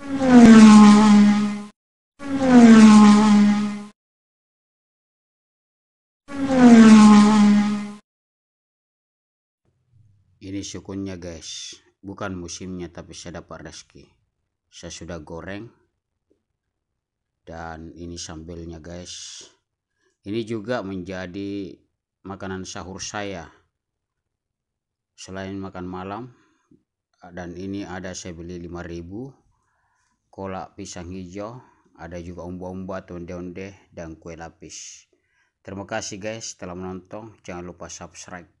ini sukunnya guys. Bukan musimnya tapi saya dapat rezeki saya sudah goreng. Dan ini sambelnya guys. Ini juga menjadi makanan sahur saya. Selain makan malam dan ini ada saya beli 5000 kolak pisang hijau ada juga umba-umba onde-onde dan kue lapis. Terima kasih guys telah menonton. Jangan lupa subscribe